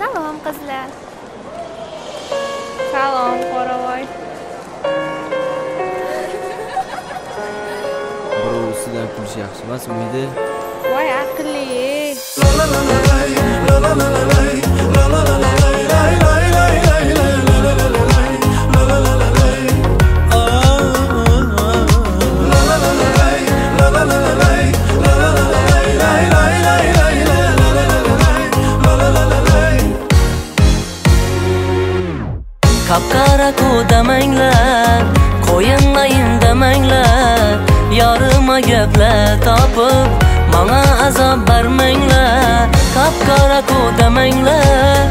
salom qizlar salom qoravoy birovsidan kulish yaxshi emas uyda voy aqlli la la la la la la la la la la la la qapqara ku damanglar qo'yinmayin demanglar. Yorima gaplar topib mana azob bermanglar. Qapqara ku damanglar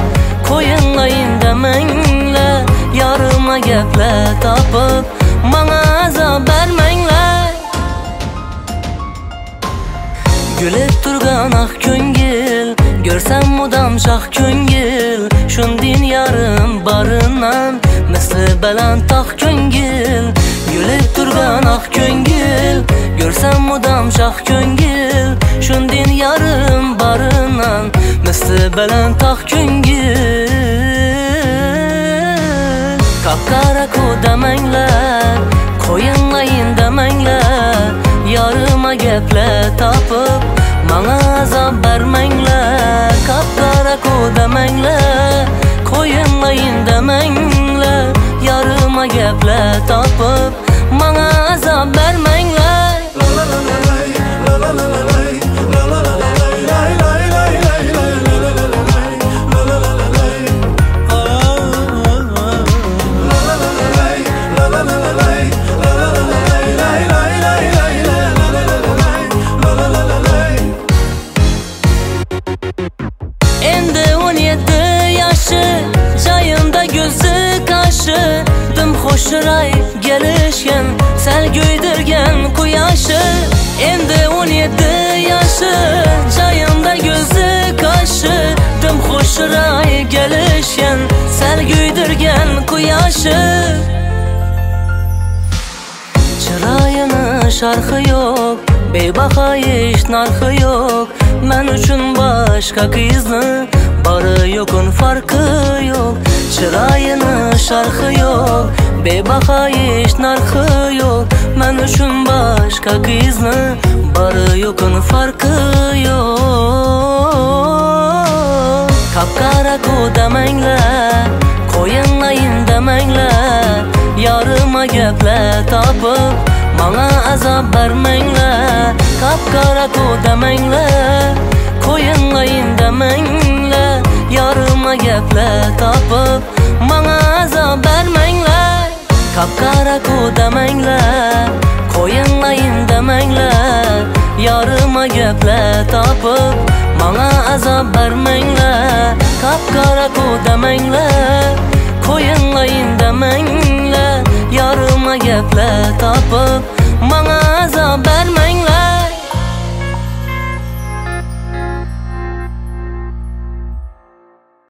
qo'yinmayin demanglar. Yorima gaplar topib mana azob bermanglar. Gulib turgan oq ah, kunga Görsem mudam şah ko'ngil Shundin yarım barınan. Misli baland tog' ko'ngil Gülüp turgan ah ko'ngil Görsem mudam şah ko'ngil Shundin yarım barınan. Misli baland tog' ko'ngil Kapkara ku demanglar Qo'yinlayin demanglar Yorima gaplar topib Manga azob bermanglar ko demanglar qo'yilmayin demanglar yarima gaplar topib manga azob berma. Hoşray gelişken Sel güydürgen kuyaşı Endi 17 yaşı Jayında gözü kaşı. Dim hoşray gelişken Sel güydürgen kuyaşı Çırayını şarkı yok Bebaha iş narxı yok. Men üçün başka kızlı Barı yokun farkı yok. Çırayını şarkı yok Bebaha iş narxı yok. Men üçün başka kızlı Barı yokun farkı yok. Kapkara ku demanglar Qo'yinlayin demanglar Yorima gaplar topib Manga azob bermanglar Kapkara ku demanglar Qo'yinlayin demanglar Yorima gaplar topib Manga azob bermanglar qapqara ku damanglar qo'yinlayin demanglar yorima gaplar topib mana azob bermanglar. Qapqara ku damanglar